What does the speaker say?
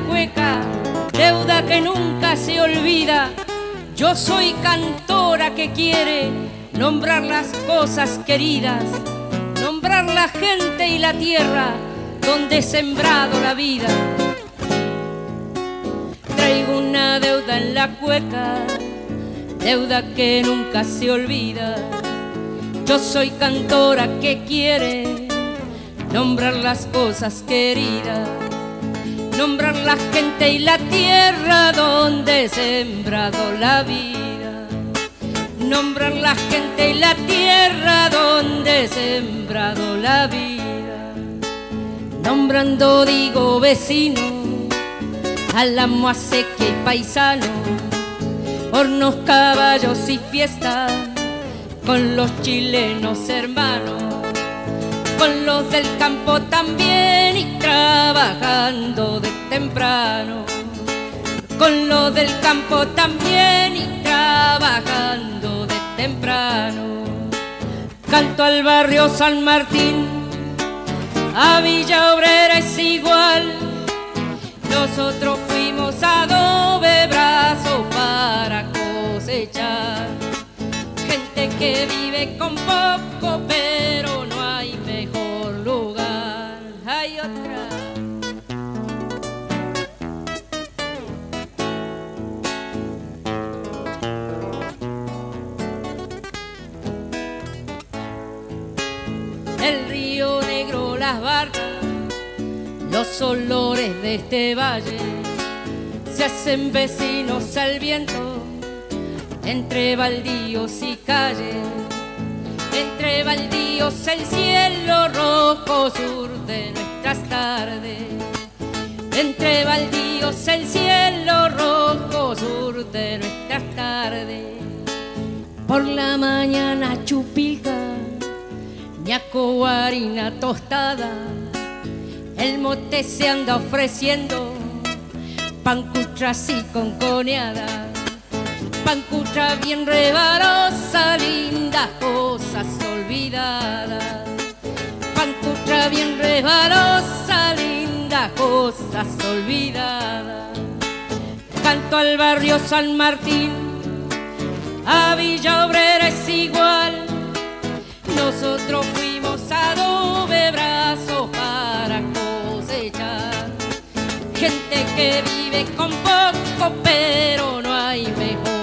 cueca, deuda que nunca se olvida. Yo soy cantora que quiere nombrar las cosas queridas, nombrar la gente y la tierra donde he sembrado la vida. Traigo una deuda en la cueca, deuda que nunca se olvida. Yo soy cantora que quiere nombrar las cosas queridas, nombrar la gente y la tierra donde he sembrado la vida, nombrar la gente y la tierra donde he sembrado la vida, nombrando digo vecino, al amo acequia y paisano, hornos, caballos y fiestas con los chilenos hermanos con los del campo también y trabajando de temprano. Con los del campo también y trabajando de temprano. Canto al barrio San Martín, a Villa Obrera es igual. Nosotros fuimos a doble brazo para cosechar. Gente que vive con poco pero no hay mejor lugar. Hay otra. El río negro, las barcas, los olores de este valle se hacen vecinos al viento entre baldíos y calles entre baldíos el cielo rojo sur de nuestras tardes. Entre baldíos el cielo rojo sur de nuestras tardes. Por la mañana chupilca, ñaco harina tostada. El mote se anda ofreciendo, pan y con coneada pancucha bien rebarosa, lindas cosas olvidadas. Pancucha bien rebarosa, lindas cosas olvidadas. Canto al barrio San Martín, que vive con poco, pero no hay mejor.